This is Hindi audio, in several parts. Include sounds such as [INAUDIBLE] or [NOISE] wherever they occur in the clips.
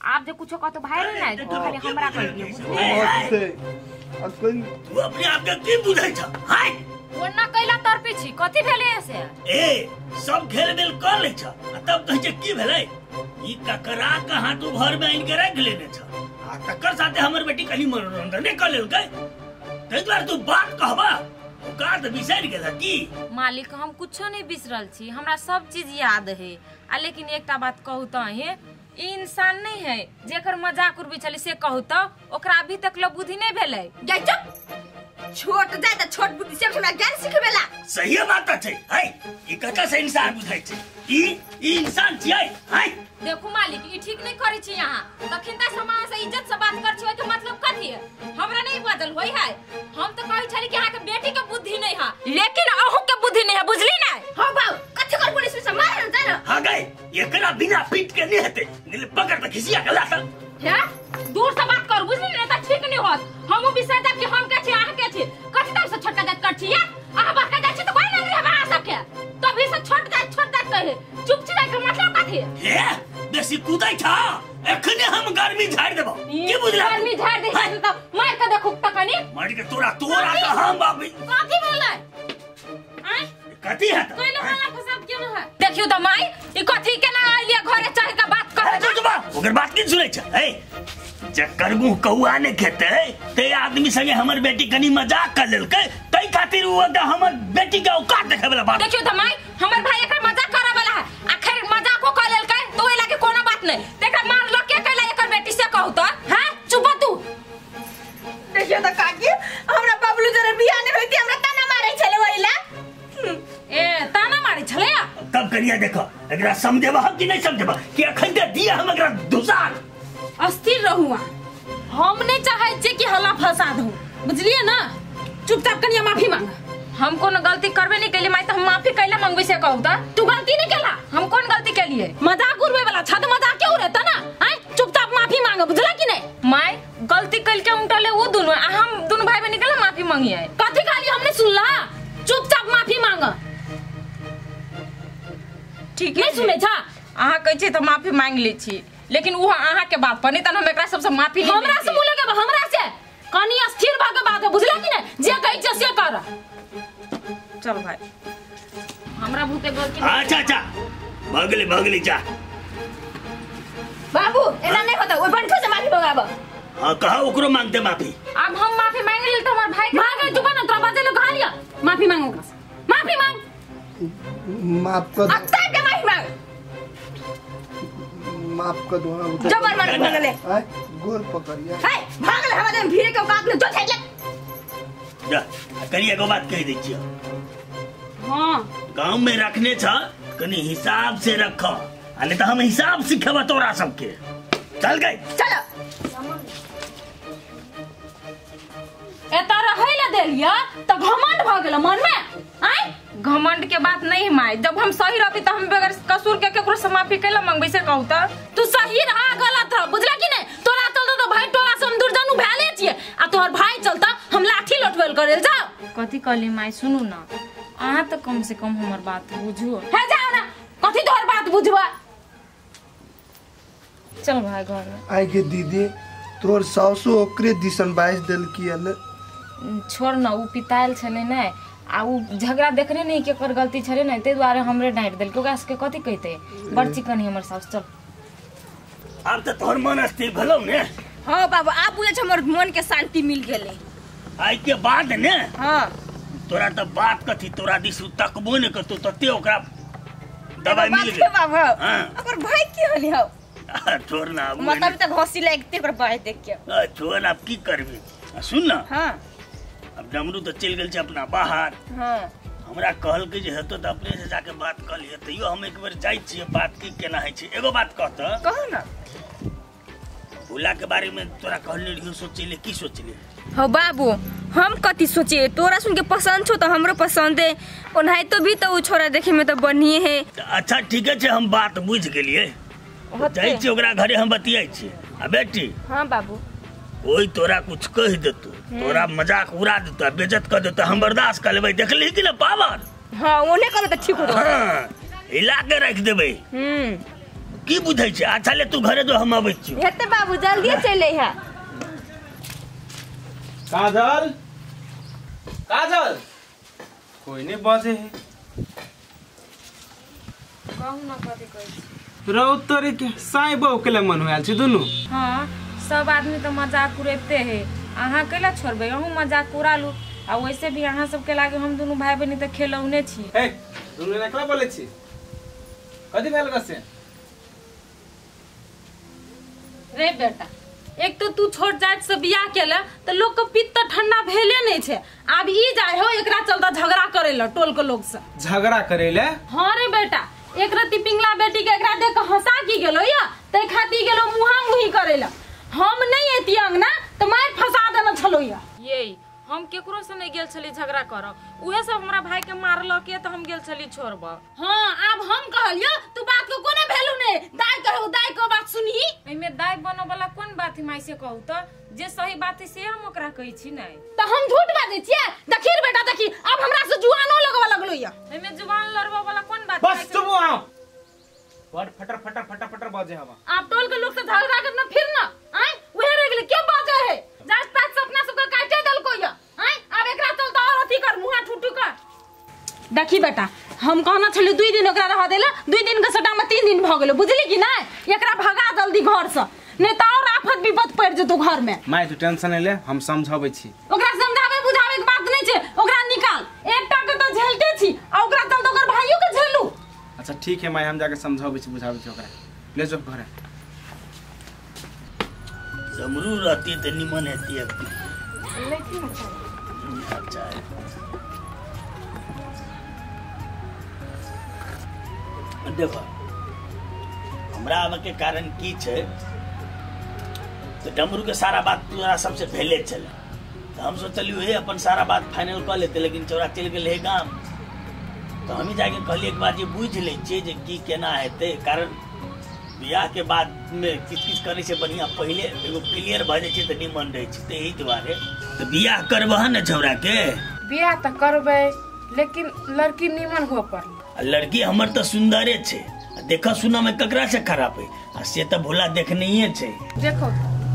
आप जो कुछ कहतो भाई रे ना तू खाली हमरा कह दियो बुझली तू अपने आप के की बुझै छ हाय! ओन्ना कैला तर पीछी कथी भेले से ए सब खेल मेल कर ले छ तब कहै छै की भेलै? ई ककरा कहाँ तू घर में आइन के रख लेने छ आ तकर साथे हमर बेटी कहीं मनोरंजन नहीं कर लेलकै? तै दुआरे तू बात कहबा ओकरा तऽ बिसरि गेल की? मालिक हम कुछो नहीं बिसरल छी हमरा सब चीज़ याद है। आ लेकिन एकटा बात कहू तो है इंसान नहीं है। जेकर मज़ाक उड़बी छली से कहू तो ओकरा अभी तक लो बुद्धि नहीं भेलै। जाय चुप। छोट जाय त छोट बुद्धि से हमरा ज्ञान सिखबेला सही बात छै है? ई कतऽ से इंसान बुझै छै? ई ई इंसान छियै है? देखू मालिक ई ठीक नहीं करे छी यहाँ तखिन त समाज से इज़्ज़त से बात कर छी के मतलब कथी है? हमरा नहीं बदल होई है? हम तो कहै छली कि अहाँ के बेटी के बुद्धि नहीं है लेकिन अहू के बुद्धि नहीं है बुझली ना हाँ बाबू। जाय न हाँ गए। एकरा बिना पीट के नहीं हेतै। नील पकड़ के खिसिया के लासल है दूर से बात कर बुझली ना त ठीक नहीं होत। हम विषय तक कि हम के छी अहाँ के छी। कथी तब से छोटका जात कर छी अहाँ बड़का जात छी तो कोई नहीं हमरा सबके। तभी से छोट जात छोट जात कहे। चुप छी के मतलब कथी? है? बेसी कूदै छ एखने हम गर्मी झाड़ि देबो। की बुझला? गर्मी झाड़ दे। हैं? त मार के देखू त कनी। मार के तोरा तोरा तऽ हम बाबी कथी भेलै? आय। कथी है वाला फसाद क्यों है देखियो त माई ई कथी के ना आइलिए घरे चढ़ के बात कर चुप बा ओकर बात की सुनै छ ए जकर मुँह कौआ ने खेते ते आदमी संगे हमर बेटी कनी मज़ाक कर लेलकै तै खातिर उ हमर बेटी के औकात देखे वाला बात। देखियो त माई हमर भाई एकर देखो एकरा समझेबा कि नहीं समझेबा कि अखन ते दिया हम एकरा दुसार अस्थिर रहुआ हम नहीं चाहे जे कि हल्ला फसाद हो बुझलिए ना? चुपचाप कनिया माफ़ी मांग। हम कोनो गलती करबे नहीं कैली माई त हम माफ़ी कैला मंगबे से कहू त। तू गलती नहीं केला? हम कौन गलती केलिए। मज़ाक उड़वे वाला छत मज़ाक क्यों रहता ना? आय चुपचाप माफ़ी मांग, बुझला कि नहीं? माई, गलती कैल के उठले वो दोनों हम दोनों भाई बहन निकल, माफ़ी मांगिए। कथी खाली हमने सुनला? चुपचाप ठीक नहीं सुने छा अहाँ कहै छी तऽ माफ़ी मांग लै छी लेकिन वो अहाँ के बात पर नहीं तन हम एकरा सबसे माफ़ी हमरा से बोले के हमरा से। कनी अस्थिर भा के बात है बुझला कि नहीं? जे कहै छै से कर। चल भाई हमरा भूते गलती अच्छा अच्छा भगली भगली जा। बाबू एना नहीं होता ओइ बंठो से माफ़ी मंगाबो हाँ कहा ओकरो मांगते माफ़ी। अब हम माफ़ी मांग लेल तो हमार भाई के मांग तू बना तोरा बाजे लो कहा लिया माफ़ी मांग ओकरा माफ़ी मांग। माफ़ कर माफ़ कर दो हाँ, जबर मार मंगले आय, गोर पकड़िया। हाय भागल हमरा दम भीड़ के औकात में जो छैले जा करिया को बात कह दै छियो हाँ। गाँव में रखने छ कनी हिसाब से रख। नहीं तो हम हिसाब सिखेबा तोरा सबके। चल गए। चलो। एता रहै ला देलिया त घमंड भ गेल मन में आय? घमंड के बात नहीं है माई जब हम सही रहती तो हम बगैर कसूर के केकरो से माफ़ी कैला मंगबे से कहू त। तू सही रहा गलत रहा बुझला कि नहीं तोरा चलता तो भाई टोला से हम दुर्जनु भैले छिए आ तोहर भाई चलता हम लाठी लटवेल करेल जा। कथी कहली माई सुनू ना। अहाँ तो कम से कम हमर बात बुझू। है जा ना कथी तोहर बात बुझबा? चल भाई घर। में आय के दीदी तोर सासु ओकरे दिसन बाइस दिल किया न छोड़ न उ पितायल छले ने। आ उ झगड़ा देखने नहीं कि ओकर गलती छले ने ते दुआरे हमरे डांट देल ओकरा सबके कथी कहते? बड़ चिकन हमर सास चल। अब तो तोहर मन स्थिर भलो ने? हाँ बाबू आप बुझे छ हमर मन के शांति मिल गेले। आई के बाद ने? हाँ। तोरा तो बात कथी तोरा दिस तकबो ने कतो तते ओकरा दवाई मिल के बाबू हाँ। ओकर भाई की होली हो? आ, छोड़ ना मतलब तक हँसी लगते ओकर भाई देख के छोड़ अब की करबी? सुन ना। हाँ। डमरू तो चल गेल छै अपना बाहर। हाँ। हमरा कहल के जे हेतो तऽ अपने से जाके बात कर लिये तैयो हम एक बेर जाइ छियै बात की केना होइ छै एगो बात कहत कहो ना। भूला के बारे में तोरा कहले रहियो सोचले की सोचले हो बाबू हम कति सोचे तोरा सुन के पसंद छो तो हमरो पसंद है ओनाही तो भी तो उ छोरा देखे में तो बढ़िए है। अच्छा ठीके छै हम बात बुझ गेलियै। जाइ छियै ओकरा घरे हम बतियाइ छियै। आ बेटी? हाँ बाबू। कोई तोरा कुछ कह देतो। तोरा मज़ाक उड़ा देतो आ बेइज्जत कर देतो हम बर्दाश्त कर लेबै। देखली कि ना पावर? हाँ उन्हें करो तो ठीक हो हाँ हिला के रख देबै। हम्म। की बुझै छै अच्छा ले तू घरे जो हम अबै छी हेते बाबू जल्दी चले है काजल? काजल? कोई नहीं बजे है कहू ना कथी कहै रौ तोरी के साई बहू के मन हुआ छी दुनू। हाँ। सब आदमी तो मज़ाक उड़ेते है। अहाँ कैला छोड़बै? अहूँ मज़ाक उड़ालू। आ वैसे भी अहाँ सबके लागे हम दुनू भाई बहिनी तऽ खेलौने छी। दुनू एकला बोले छी? कथी भेल गसे रे बेटा एक तो तू छोट जात से बियाह केला तो लोग के पित्त तो ठंडा भेले नहीं छे। अब ई जाय हो एकरा चलता झगड़ा करे ला टोल के लोग से। झगड़ा करे ले हाँ रे बेटा एक रति पिंगला बेटी के एकरा देख के हंसा की गेलो या? ते खाती गेलो मुहा मुही करे ला हम नहीं एती अंगना तो मार फंसा देना छलो या ये हम केकरो से नहीं गेल छली झगड़ा करब। उहे सब हमरा भाई के मारलक ये तो हम गेल छली छोड़ब। हाँ अब हम कहलियो तू बात को कोने भेलू ने? दाई कहू दाई को बात सुनी एमे दाय बनो वाला कोन बात है माई से कहू तो जे सही बात है से हम ओकरा कहै छी नहीं तो हम झूठ बाजै छियै? देखिर बेटा देखी अब हमरा से जुआनो लगवा लगलो या एमे ज़ुबान लड़बा वाला कोन बात बस तुम आओ बड़ फटर फटर फटर फटर बजे हवा। आप टोल के लोग से झगड़ा करना फिर ना। आय उहे रह गेले क्यों बाजे है? जात पात से अपना सबके काटे दल को या। आय अब एकरा चलता और अथी कर मुहा ठुटू कर। देखी बेटा हम कहना छली दुई दिन ओकरा रह देला दुई दिन के सटा में तीन दिन भ गेलो बुझली कि ना एकरा भगा जल्दी घर से। नहीं तो और आफत विपत पड़ जेतौ घर में। माय तू टेंशन ले हम समझाबै छी ओकरा समझावे बुझावे के बात नहीं छे ओकरा निकाल एकटा के तो झेलते छी आ ओकरा चलते ओकर भाइयों के झेलू अच्छा ठीक है माय हम जाके समझाबै छी ओकरा। ले जो घरे जमरू रहती तो निमन हेती अब अच्छा है? देखो हमरा आबे के कारण की छै तो डमरू के सारा बात तोरा सबसे पहले चले तो हम सोचलियो हे अपन सारा बात फाइनल कर लेते लेकिन चौरा चल गए हे गाम। तो हम ही जाके कहलिए एक बार जे बुझ ले छियै जे की केना हेतै कारण बियाह के बाद में किछ किछ करे से बढ़िया पहले एगो क्लियर जाइ छै तऽ निमन रहै छै तऽ एही दुआरे तऽ बियाह करबह ने छौरा के। बियाह तऽ करबै लेकिन लड़की नीमन हो पर लड़की हमर तऽ सुंदरे छै आ देखऽ सुनऽ में ककरा से खराब है आ से तऽ भोला देखनैये छै। देखो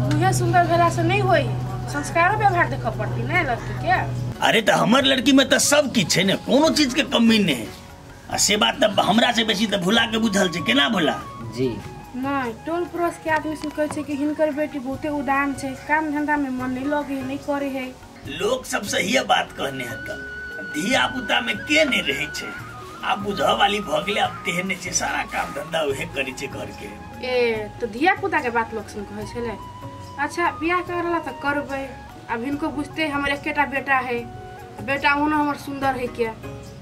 मुहे सुंदर भेला से नहीं होई संस्कारो व्यवहार देखऽ पड़ती ना लड़की के अरे तो हमर लड़की में तऽ सब किछु छै ने कोनो चीज़ के कमी नहि है। आ से बात तऽ हमरा से बेसी तऽ भोला के बुझल छै केना भोला? जी। नहीं टोल पड़ोस के आदमी सब कहै छै कि हिनकर बेटी बहुते उदान छै काम धंधा में मन नहीं लगे है नहीं करे है। लोग सब सही बात कहने है तऽ धिया पुता में के नहीं रहे छै? आब बुझऽ वाली भऽ गेलै आब तेहने छै सारा काम धंधा उहे करै छै घर के। ए तो धिया पुता के बात लोग सब कहै छलै। अच्छा बियाह करला तऽ करबै। अब हिनको बुझते हमर एकेटा बेटा है? बेटा ओनो हमर सुंदर है क्या?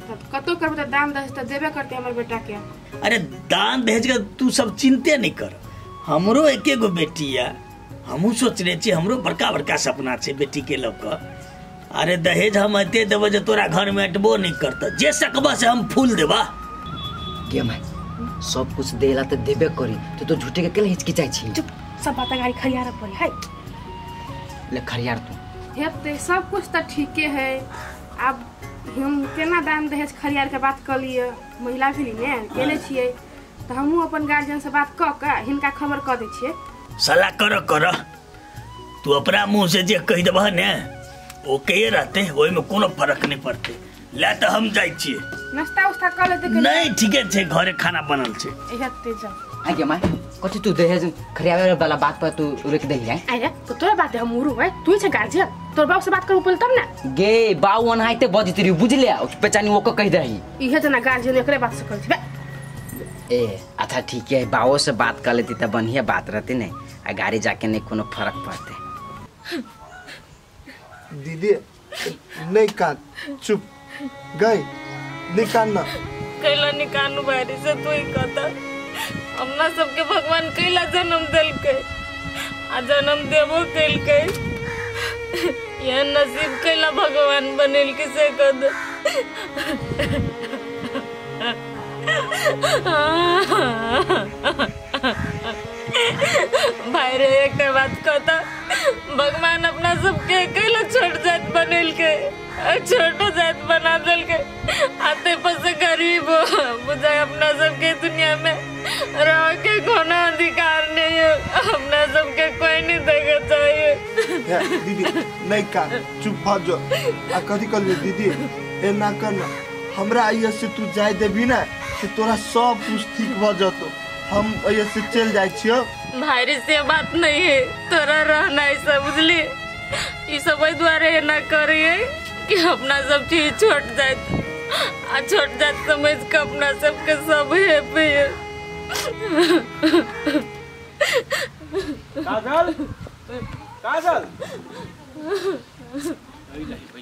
तब कतो करबै तऽ दान दहेज तऽ देबे करते हमर बेटा के। अरे दान दहेज के तू सब चिंते नहीं कर। हमरो एके गो बेटी है हमहू सोच रहे छी हमरो बड़का बड़का सपना छै बेटी के कऽ। अरे दहेज हम एते देबो जे तोरा घर में अटबो नहीं करत। जे सकबा से हम फूल देबा। के माय? सब कुछ देला तो देबे करी तू तो झूठे के केले हिचकिचाई छी। चुप सब बात गाड़ी खरियार पड़ी है। ले खरियार तू। हेतै सब कुछ तऽ ठीके है। आब हम केना दान दहेज खरियार के बात कऽ लिअ? महिला भेली ने केने छियै। तऽ हमहूँ अपन गार्जियन से बात कऽ कऽ हिनका खबर कऽ दै छियै। सलाह कर कर। तू अपना मुँह से जे कह देबह ने ओ कहे रहते? ओहिमे कोनो फ़र्क नहीं पड़ते। ला तऽ हम जाइ छियै। नाश्ता उस्ता कऽ लेतै कि नहीं ठीके छै घरे खाना बनल छै। हेतै जाओ आ के माय कथी तू दहेज खरियावे वाला बात पर तू रोक दे है आइया तो तोरा बात है हम उरू है तू ही छै गार्जियन तोर बाप से बात करू पहिले तब ना गे बाऊ अनहाइते बजती रही बुझले उस पेचानी वो को कह दही इहे जना गार्जियन एकरे बात से कहै छै बे ए अच्छा ठीक है बाओ से बात कर लेती तो बढ़िया बात रहती नहीं आ गाड़ी जाके नहीं कोनो फर्क पड़ते दीदी नहीं कान चुप गई नहीं कानना कैला निकानू बारी से तू ही कहता हमना सबके भगवान कैला जन्म दिल आ जन्म देबो कैल के यह नसीब कैला भगवान बनल के से कद भाई रे एक बात कहता भगवान अपना सबके कैला छोट जात बनेल के छोटो जात बना दिल के आते से गरीब बुझाए अपना सबके दुनिया में के कोनो अधिकार नहीं है। अपना सबके कोई नहीं देगा चाहिए। [LAUGHS] दीदी नहीं का चुप भ जो आ कथी कहलिए दीदी? ए ना कर ना। हमरा आइए से तू जाय देबी ना कि तोरा सब कुछ ठीक भ जतो। हम आइए से चल जाय छियो। भाई से बात नहीं है। तोरा रहना ऐसा बुझली? ये सब द्वारे ना करिए कि अपना सब चीज़ छोट जाए आ छोट जात समझ के अपना सबके सब है पे काजल काजल बैठल